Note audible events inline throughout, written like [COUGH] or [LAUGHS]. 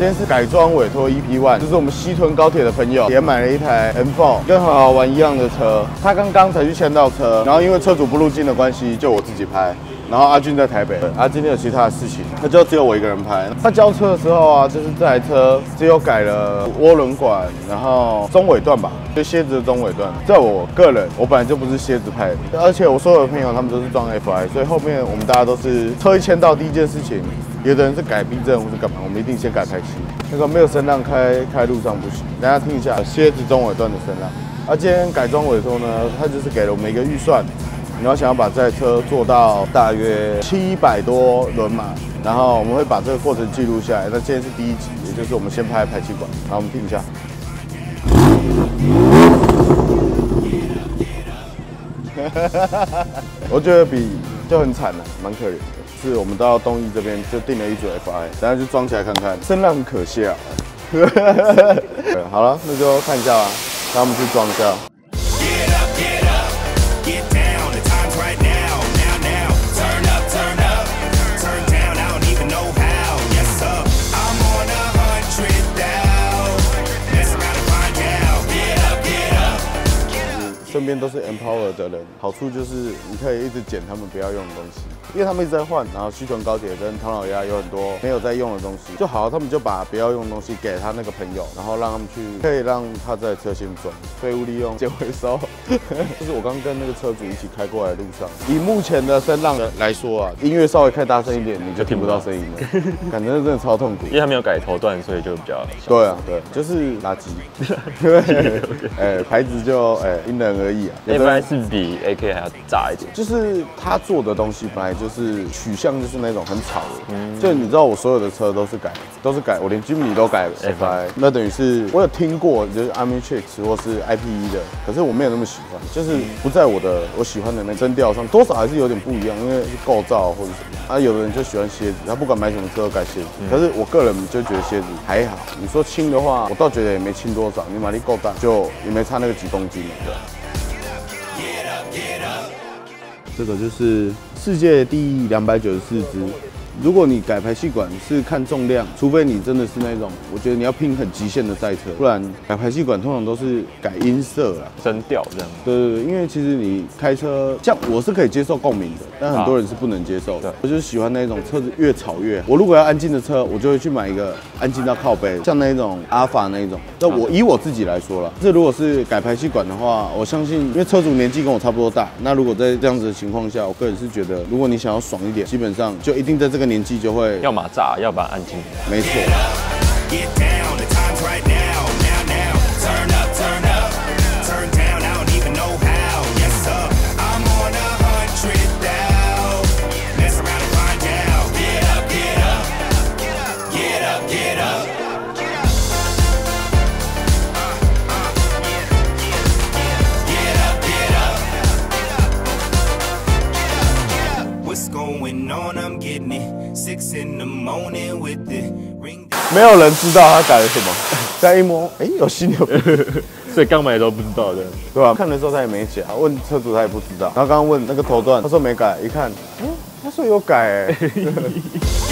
今天是改装委托 EP One，就是我们西屯高铁的朋友也买了一台 M4，跟好好玩一样的车。他刚刚才去签到车，然后因为车主不入境的关系，就我自己拍。然后阿俊在台北，啊，今天有其他的事情，他就只有我一个人拍。他交车的时候啊，就是这台车只有改了涡轮管，然后中尾段吧，就蝎子的中尾段。在我个人，我本来就不是蝎子派的，而且我所有的朋友他们都是装 FI，所以后面我们大家都是车一签到第一件事情，有的人是改避震或是干嘛，我们一定先改排气。那个没有声浪开开路上不行，大家听一下蝎子中尾段的声浪。而今天改装委托呢，他就是给了我们一个预算。你要想要把这台车做到大约七百多轮嘛，然后我们会把这个过程记录下来。那今天是第一集，也就是我们先拍排气管，然后我们听一下。[LAUGHS] 我觉得比就很惨了，蛮可怜的。是我们到东义这边就订了一组 FI，等下就装起来看看，声浪很可笑。[LAUGHS] 好了，那就看一下吧，让我们去装一下。身边都是 Empower 的人，好处就是你可以一直捡他们不要用的东西，因为他们一直在换。然后西屯高铁跟唐老鸭有很多没有在用的东西，就好，他们就把不要用的东西给他那个朋友，然后让他们去，可以让他在车型转，废物利用捡回收。[LAUGHS] 就是我刚跟那个车主一起开过来的路上，以目前的声浪来说啊，音乐稍微开大声一点，你就听不到声音了，[LAUGHS] 感觉真的超痛苦。因为他没有改头段，所以就比较对啊，对，就是垃圾。[LAUGHS] 哎，牌子就哎因人而异啊，FI 是比 AK 还要炸一点，就是他做的东西本来就是取向就是那种很吵的，嗯，就你知道我所有的车都是改，都是改，我连 Jimny 都改 FI，那等于是我有听过就是 a r m y t r i c k s 或是 IPE 的，可是我没有那么喜欢，就是不在我的我喜欢的那声调上，多少还是有点不一样，因为是构造或者什么，啊，有的人就喜欢蝎子，他不管买什么车都改蝎子，可是我个人就觉得蝎子还好，你说轻的话，我倒觉得也没轻多少，你马力够大，就也没差那个几公斤，对。这个就是世界第两百九十四只。如果你改排气管是看重量，除非你真的是那种，我觉得你要拼很极限的赛车，不然改排气管通常都是改音色啦、声调这样。对对对，因为其实你开车，像我是可以接受共鸣的，但很多人是不能接受的。我就是喜欢那种车子越吵越。我如果要安静的车，我就会去买一个安静到靠背，像那种阿法那一种。那我以我自己来说了，这如果是改排气管的话，我相信，因为车主年纪跟我差不多大，那如果在这样子的情况下，我个人是觉得，如果你想要爽一点，基本上就一定在这个。年纪就会要么炸，要把安静。没错。没有人知道他改了什么，[LAUGHS] 再一摸，哎，有犀牛，[LAUGHS] 所以刚买的都不知道的，对吧？看的时候他也没讲，问车主他也不知道。然后刚刚问那个头段，他说没改，一看，嗯，他说有改，哎。[LAUGHS]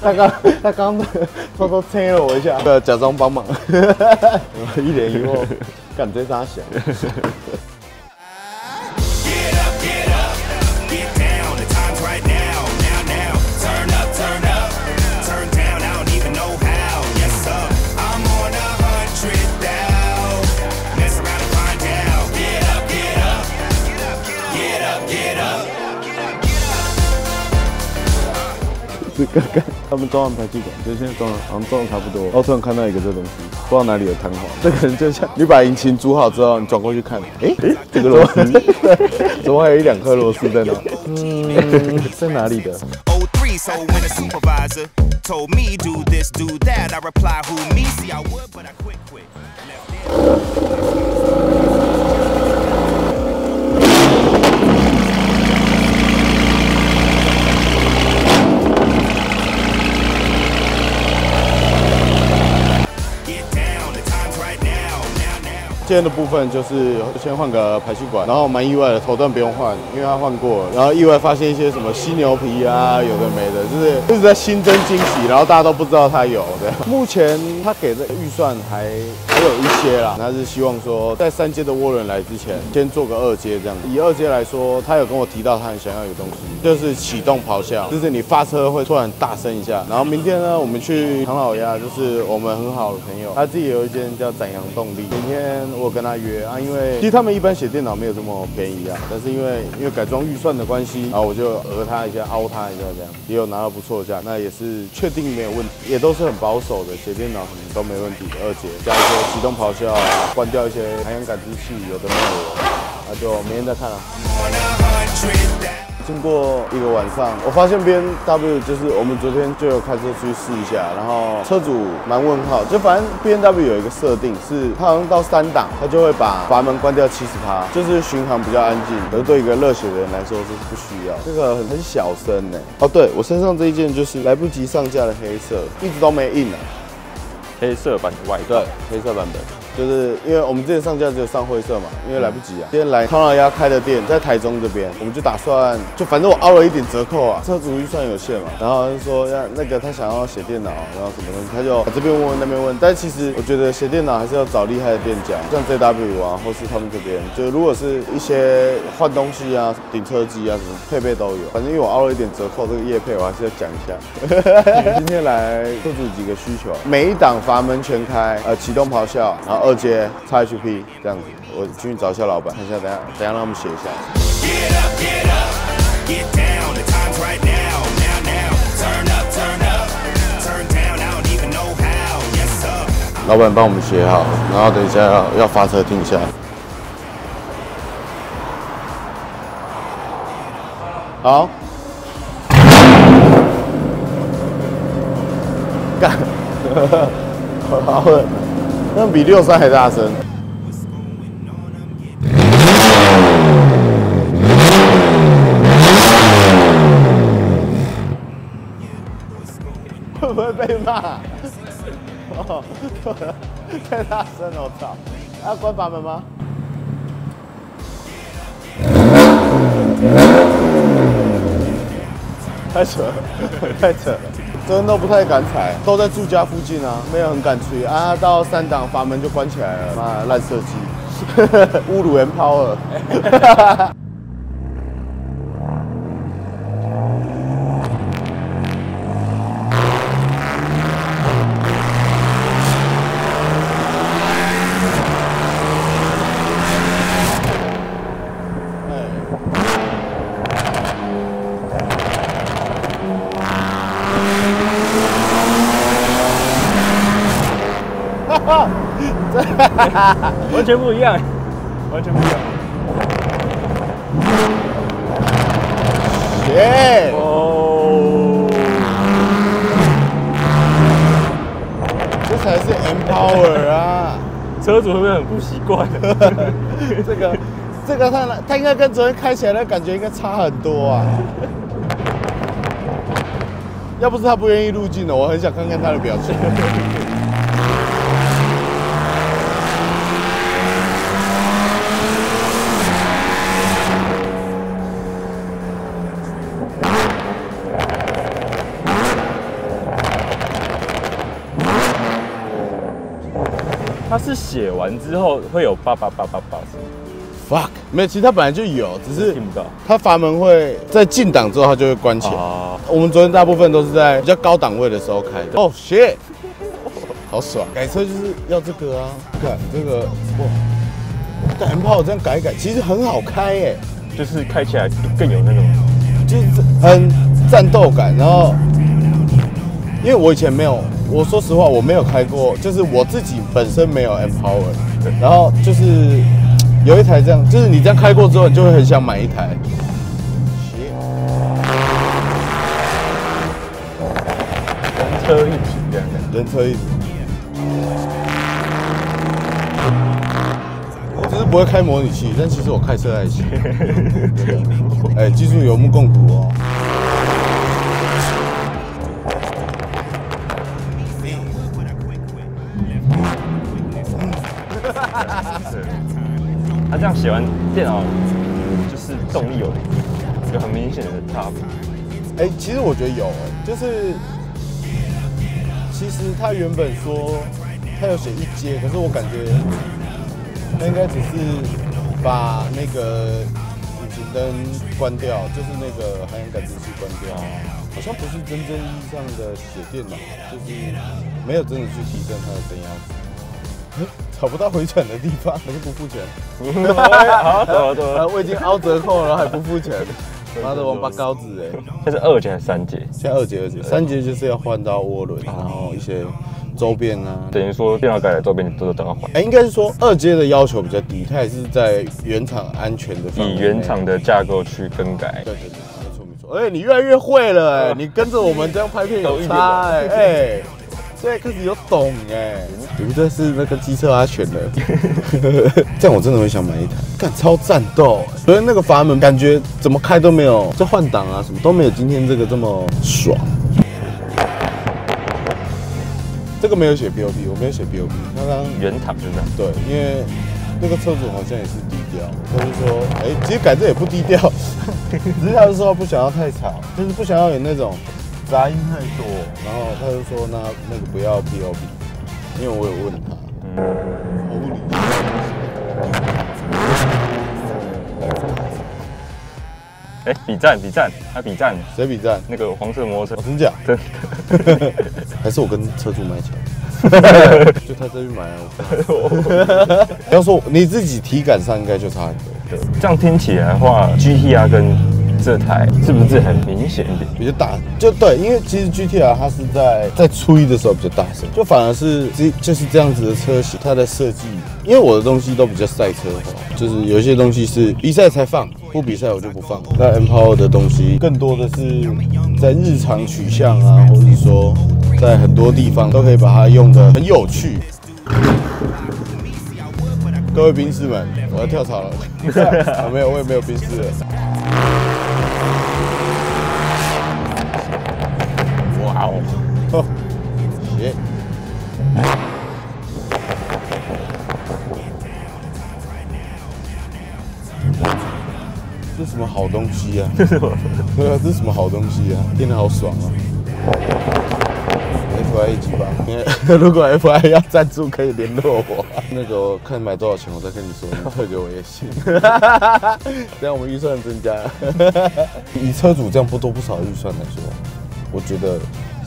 他刚他刚偷偷推了我一下，[LAUGHS] 对，假装帮忙，[LAUGHS] 一脸疑惑，感觉他想。是刚刚他们装完排气管，就现在装了，好像装的差不多。然后突然看到一个这东西，不知道哪里有弹簧。[LAUGHS] 这可能就像你把引擎煮好之后，你转过去看，哎哎，这个螺丝，[LAUGHS] 怎么还有一两颗螺丝在那？嗯，在哪里的？今天的部分就是先换个排气管，然后蛮意外的，头段不用换，因为它换过。然后意外发现一些什么犀牛皮啊，有的没的，就是一直在新增惊喜，然后大家都不知道它有的。目前他给的预算还还有一些啦，他是希望说在三阶的涡轮来之前，先做个二阶这样子。以二阶来说，他有跟我提到他很想要一个东西，就是启动咆哮，就是你发车会突然大声一下。然后明天呢，我们去唐老鸭，就是我们很好的朋友，他自己有一间叫展阳动力。明天我跟他约啊，因为其实他们一般写电脑没有这么便宜啊，但是因为因为改装预算的关系，然后我就讹他一下，凹他一下这样，也有拿到不错的价，那也是确定没有问题，也都是很保守的，写电脑都没问题的二阶，加一些启动咆哮，关掉一些排氧感知器，有的没有，那就明天再看了。经过一个晚上，我发现 B N W 就是我们昨天就有开车出去试一下，然后车主蛮问号，就反正 B N W 有一个设定是，它好像到三档，它就会把阀门关掉七十趴，就是巡航比较安静。可是对一个热血的人来说，是不需要，这个很很小声呢。哦，对我身上这一件就是来不及上架的黑色，一直都没印呢。黑色版的外对，黑色版本，就是因为我们之前上架只有上灰色嘛，因为来不及啊。今天来康老鸭开的店在台中这边，我们就打算就反正我凹了一点折扣啊，车主预算有限嘛，然后就说要那个他想要写电脑，然后什么东西，他就这边问问那边问。但其实我觉得写电脑还是要找厉害的店家，像 JW 啊，或是他们这边，就如果是一些换东西啊、顶车机啊什么配备都有。反正因为我凹了一点折扣，这个业配我还是要讲一下。[LAUGHS] 今天来车主几个需求，每一档。阀门全开，呃，启动咆哮，然后二阶 XHP 这样子，我进去找一下老板，看一下，等下等下让他们写一下。老板帮我们写好，然后等一下要要发车停下。好，干。好了，那比六三还大声。[LAUGHS] 会不会被骂？[LAUGHS] 哦，[LAUGHS] 太大声了，我操！要关阀门吗？太扯了，太扯了。真的不太敢踩，都在住家附近啊，没有很敢吹啊。到三档阀门就关起来了，妈烂设计，[LAUGHS] 侮辱人 power。[LAUGHS] [LAUGHS] 完全不一样，完全不一样。耶！哦，这才是 Empower 啊！车主会不会很不习惯？[LAUGHS] 这个，这个他他应该跟昨天开起来的感觉应该差很多啊！要不是他不愿意入镜的，我很想看看他的表情。是写完之后会有叭叭叭叭叭声，fuck，没有，其实它本来就有，只是听不到。它阀门会在进档之后，它就会关起来。我们昨天大部分都是在比较高档位的时候开的。哦，shit，好爽！改车就是要这个啊，看这个哇，改炮这样改一改，其实很好开耶，就是开起来更有那种，就是很战斗感。然后，因为我以前没有。我说实话，我没有开过，就是我自己本身没有 Empower，然后就是有一台这样，就是你这样开过之后，你就会很想买一台。人车一体这样人车一体。我只是不会开模拟器，但其实我开车还行。[LAUGHS] 哎，技术有目共睹哦。写完电脑就是动力有有很明显的差别。哎、其实我觉得有、哎，就是其实他原本说他有写一阶，可是我感觉他应该只是把那个引擎灯关掉，就是那个海洋感知器关掉，好像不是真正意义上的写电脑，就是没有真的去提升它的增压值。哎 [LAUGHS] 找不到回转的地方，还是不付钱？好，走了走啊，了。我已 [LAUGHS] 经凹折扣了，还不付钱，妈的王八羔子哎！这是二节还是三节？现在二节二节，三节就是要换到涡轮，然后一些周边啊。等于说电脑改了周边都都要换。哎，应该是说二阶的要求比较低，它也是在原厂安全的以原厂。的架构去更改。对对对，没错没错。哎，你越来越会了哎，你跟着我们这样拍片有差哎哎。现在开始有懂哎，你不对是那个机车阿全的，[LAUGHS] 这样我真的会想买一台，干超战斗哎，所以那个阀门感觉怎么开都没有，这换挡啊什么都没有今天这个这么爽。这个没有写 BOP，我没有写 BOP，刚刚原厂就这样。对，因为那个车主好像也是低调，他就说，哎、其实改这也不低调，[LAUGHS] 只是他就说不想要太吵，就是不想要有那种杂音太多，然后他就说那那个不要 POP，因为我有问他，哎，比战比战，他比战。谁比战？那个黄色摩托车。哦，，真假？真 [LAUGHS] 还是我跟车主买起来？[LAUGHS] 就他这边买啊，[LAUGHS] 我要说你自己体感上应该就差很多，对这样听起来的话，GTR 跟这台是不是很明显一点？比较大，就对，因为其实 GTR 它是在在初一的时候比较大声，就反而是这就是这样子的车型，它的设计，因为我的东西都比较赛车化，就是有一些东西是比赛才放，不比赛我就不放。那 M Power 的东西更多的是在日常取向啊，或者是说在很多地方都可以把它用的很有趣。各位兵士们，我要跳槽了。[LAUGHS] 啊，没有，我也没有兵士了。什么好东西啊？[LAUGHS] 对啊，这是什么好东西啊？听得好爽啊！FI 一级吧，[LAUGHS] 如果 FI 要赞助，可以联络我。那个我看买多少钱，我再跟你说，你 [LAUGHS] 退给我也行。这样我们预算增加。以车主这样不多不少的预算来说，我觉得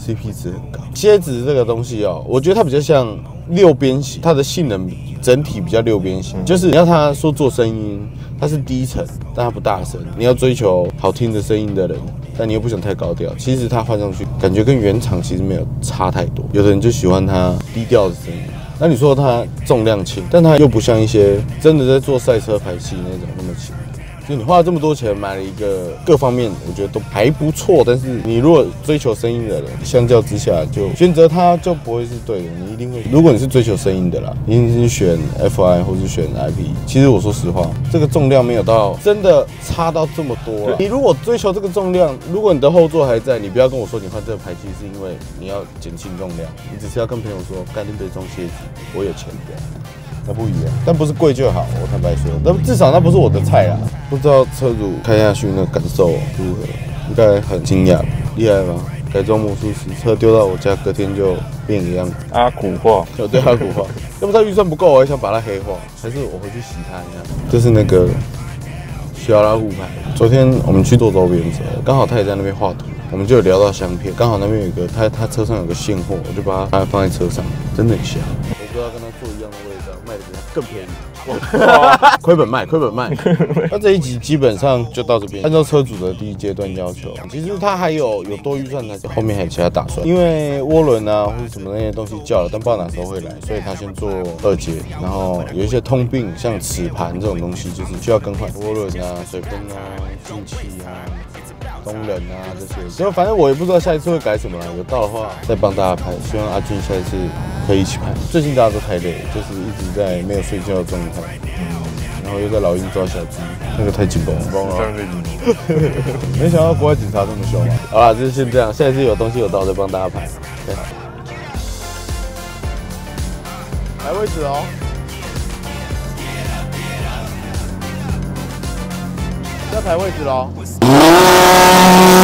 CP 值很高。蝎子这个东西哦，我觉得它比较像六边形，它的性能整体比较六边形，就是你要它说做声音，它是低沉，但它不大声。你要追求好听的声音的人，但你又不想太高调，其实它换上去感觉跟原厂其实没有差太多。有的人就喜欢它低调的声音。那你说它重量轻，但它又不像一些真的在做赛车排气那种那么轻。就你花了这么多钱买了一个各方面我觉得都还不错，但是你如果追求声音的人，相较之下就选择它就不会是对的。你一定会，如果你是追求声音的啦，一定是选 FI 或是选 IP。其实我说实话，这个重量没有到真的差到这么多。你如果追求这个重量，如果你的后座还在，你不要跟我说你换这个排气是因为你要减轻重量，你只是要跟朋友说干定杯装蝎子，我有钱的。那不一样，但不是贵就好。我坦白说，那至少那不是我的菜啦。不知道车主开下去那感受如何？应该很惊讶吧，厉害吧？改装魔术师，车丢到我家，隔天就变一样。阿古话，有对阿古化，[LAUGHS] 要不他预算不够，我还想把它黑化，还是我回去洗它一下？这是那个小老虎牌。昨天我们去做周边车，刚好他也在那边画图，我们就有聊到相片，刚好那边有一个他他车上有个现货，我就把它放在车上，真的很香。我不知道跟他更便宜。亏本卖，亏本卖。[LAUGHS] 那这一集基本上就到这边。按照车主的第一阶段要求，其实他还有有多预算，他后面还有其他打算。因为涡轮啊或者什么那些东西叫了，但不知道哪时候会来，所以他先做二阶。然后有一些通病，像齿盘这种东西，就是需要更换涡轮啊、水泵啊、进气啊。工人啊这些，就反正我也不知道下一次会改什么了。有到的话再帮大家拍，希望阿俊下一次可以一起拍。最近大家都太累，就是一直在没有睡觉的状态，嗯，然后又在老鹰抓小鸡，那个太紧绷了，绷了。没想到国外警察这么凶啊！好啦，就是先这样，下一次有东西有到再帮大家拍。来位置哦。要排位置喽。